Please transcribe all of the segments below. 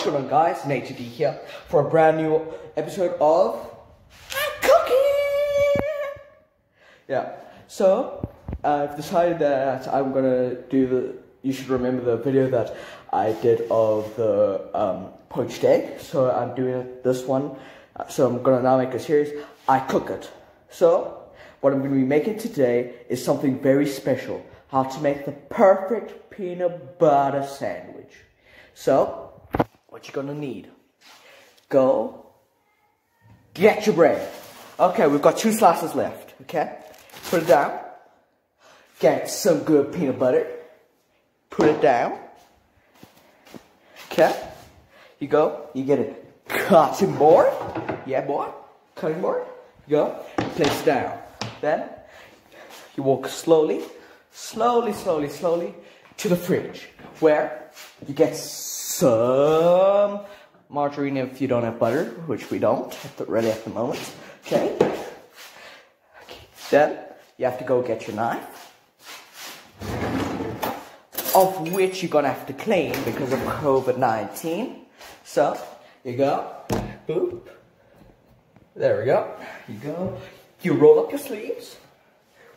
What's going on guys, Nate D here for a brand new episode of Cooking! Yeah, so I've decided that I'm gonna do the, you should remember the video that I did of the um, poached egg. So I'm doing this one, so I'm gonna now make a series, I cook it. So, what I'm gonna be making today is something very special. How to make the perfect peanut butter sandwich. So, what you're gonna need. Go get your bread. Okay, we've got two slices left, okay? Put it down. Get some good peanut butter. Put it down. Okay? You go, you get a cutting board. Yeah, boy. Cutting board. You go, place it down. Then, you walk slowly, slowly, slowly, slowly to the fridge where you get some margarine if you don't have butter, which we don't at the, ready at the moment. Okay. Then you have to go get your knife, of which you're gonna have to clean because of COVID-19. So you go, boop. There we go. You go. You roll up your sleeves.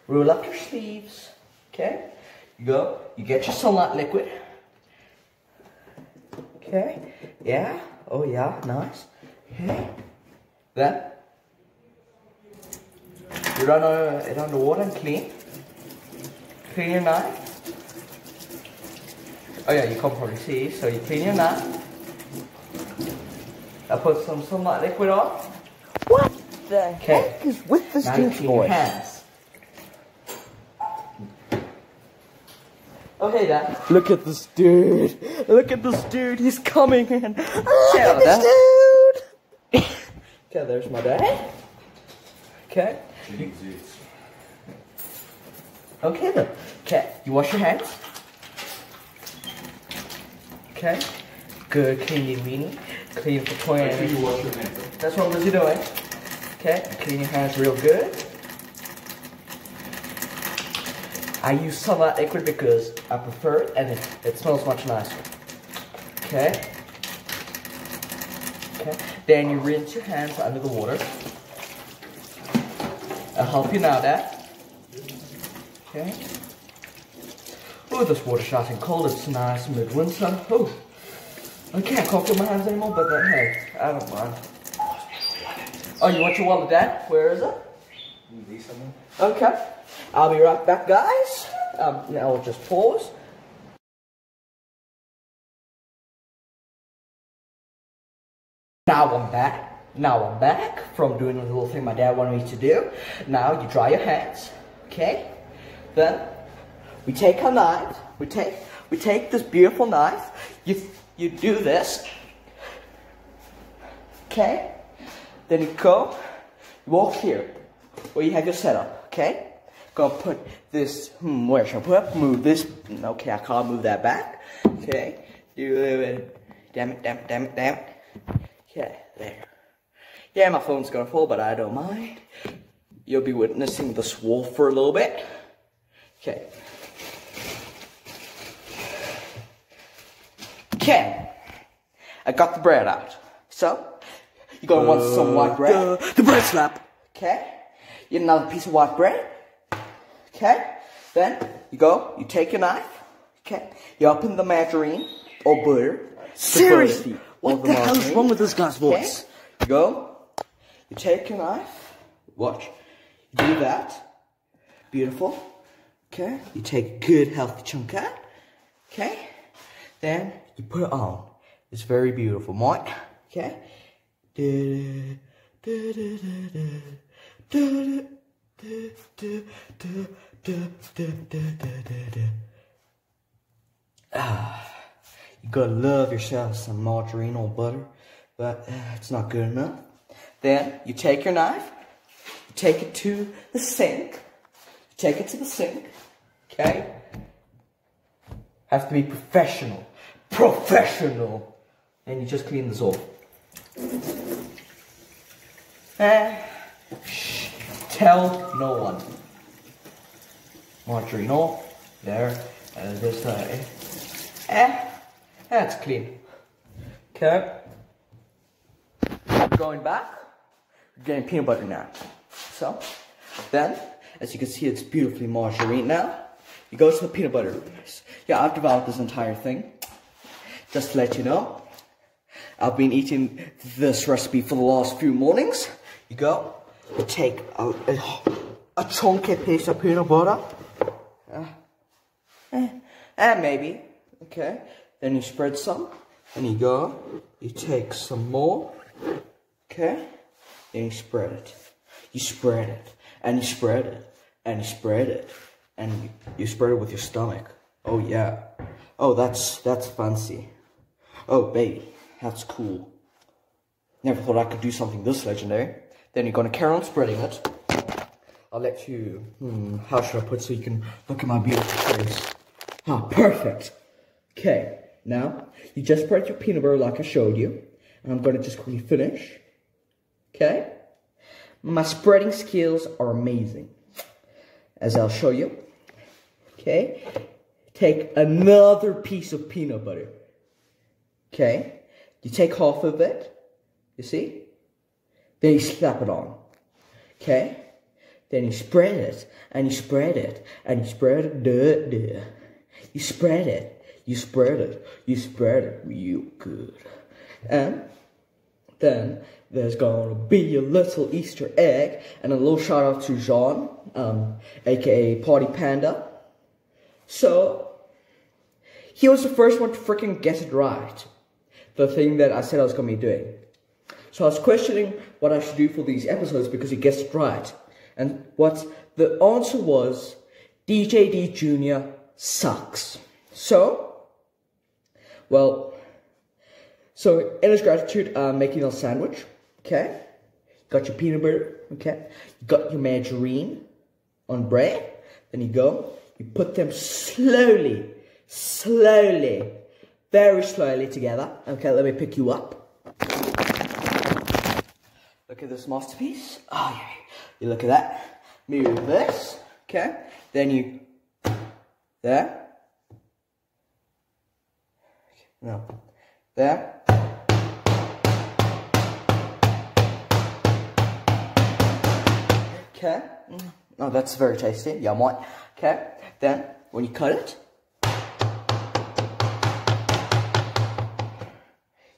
Roll up your sleeves. Okay. You go. You get your sunlight liquid. Okay. Yeah. Oh yeah. Nice. Okay. Then you run uh, it under water and clean. Clean your knife. Oh yeah, you can't probably see. So you clean your knife. I put some sunlight liquid on. What the Okay. heck is with this Now you douche clean your boy? hands. Okay, then. Look at this dude. Look at this dude. He's coming in. Look Yeah, at this dude. Okay, there's my dad. Okay. Okay then. Okay, you wash your hands. Okay. Good, clean your weenie. Clean for 20 Make sure you wash your hands. That's what we're doing. Eh? Okay, clean your hands real good. I use sunlight liquid because I prefer it and it, it smells much nicer. Okay. Okay. Then you rinse your hands under the water. I'll help you now, Dad. Okay. Oh, this water's starting cold. It's nice midwinter. Oh. I can't feel my hands anymore, but then, hey, I don't mind. Oh, you want your wallet, Dad? Where is it? Okay. I'll be right back, guys. Um, now I'll just pause. Now I'm back. Now I'm back from doing the little thing my dad wanted me to do. Now you dry your hands, okay? Then we take our knife. We take we take this beautiful knife. You you do this, okay? Then you go, you walk here, where you have your setup, okay? Go put this, hmm, where should I put? Move this, okay, I can't move that back, okay? Do it, damn it, damn it, damn it, damn it. Okay, there. Yeah, my phone's gonna fall, but I don't mind. You'll be witnessing this wolf for a little bit. Okay. Okay. I got the bread out. So, you're gonna want some white bread. Uh, the bread slap. Okay. You another piece of white bread. Okay. Then you go, you take your knife. Okay. You open the margarine or butter. the Seriously, what the hell is wrong with this guy's Okay. voice? You go. You take your knife. Watch. You do that. Beautiful. Okay. You take a good healthy chunk out. Okay. Then you put it on. It's very beautiful, Mike. Okay. Du- du- du- Ah, you gotta love yourself some margarine or butter, but uh, it's not good enough. Then you take your knife, you take it to the sink, you take it to the sink, okay? Have to be professional, professional, and you just clean this off. Ah tell no one. Margarine off, there, and this side. Eh, that's clean. Okay. Going back, you're getting peanut butter now. So, then, as you can see, it's beautifully margarine now. You go to the peanut butter. Yeah, I've developed this entire thing. Just to let you know, I've been eating this recipe for the last few mornings. You go, take a, a, a chunky piece of peanut butter. Uh, eh, and maybe, okay. Then you spread some, and you go, you take some more, okay. Then you spread it. You spread it, and you spread it, and you spread it, and you, you spread it with your stomach. Oh yeah. Oh, that's that's fancy. Oh baby, that's cool. Never thought I could do something this legendary. Then you're gonna carry on spreading it. I'll let you, hmm, how should I put so you can look at my beautiful face. Ah, perfect. Okay, now, you just spread your peanut butter like I showed you. And I'm gonna just quickly finish. Okay? My spreading skills are amazing. As I'll show you. Okay? Take another piece of peanut butter. Okay? You take half of it. You see? Then you slap it on. Okay? Then you spread it, and you spread it, and you spread it, duh, duh. You spread it, you spread it, you spread it real good. And then there's gonna be a little Easter egg, and a little shout out to Jean, um, aka Party Panda. So, he was the first one to freaking get it right. The thing that I said I was gonna be doing. So I was questioning what I should do for these episodes because he guessed right. And what the answer was, DJD Jr. sucks. So, well, so in his gratitude, I'm making a sandwich, okay? Got your peanut butter, okay? Got your margarine on bread. Then you go, you put them slowly, slowly, very slowly together. Okay, let me pick you up. Look at this masterpiece. Oh, yeah. You look at that. Move this. Okay. Then you, there. No. There. Okay. Oh, that's very tasty. Yum one. Okay. Then, when you cut it,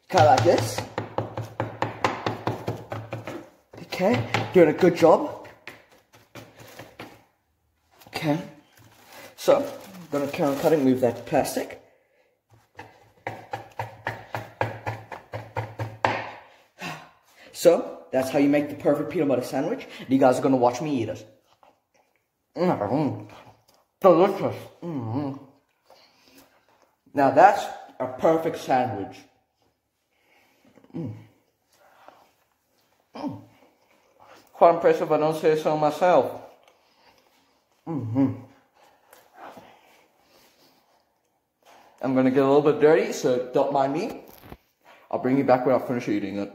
cut like this. Okay, doing a good job. Okay, so I'm gonna carry on cutting, move that plastic. So that's how you make the perfect peanut butter sandwich. You guys are gonna watch me eat it. Mm, delicious. Mm. Now that's a perfect sandwich. Mm. Quite impressive, I don't say so myself. Mm-hmm. I'm gonna get a little bit dirty, so don't mind me. I'll bring you back when I finish eating it.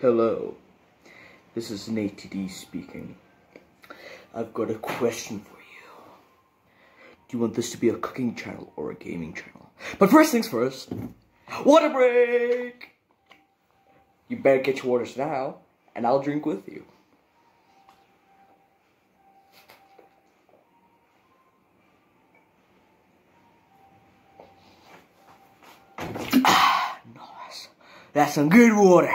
Hello, this is Nate D speaking. I've got a question for you. Do you want this to be a cooking channel or a gaming channel? But first things first, water break! You better get your waters now, and I'll drink with you. Ah, nice. That's some good water.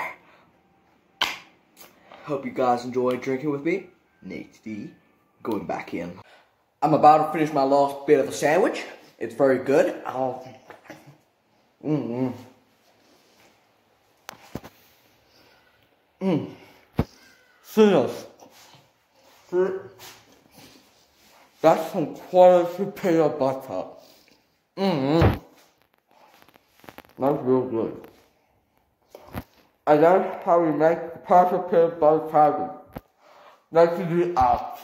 Hope you guys enjoyed drinking with me. Nate D, going back in. I'm about to finish my last bit of the sandwich. It's very good. I'll... Mm-mm. Mmm. Serious. That's some quality peanut butter. Mmm. That's real good. And that's how we make perfect peanut butter sandwich. Let's do out.